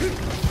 Huh?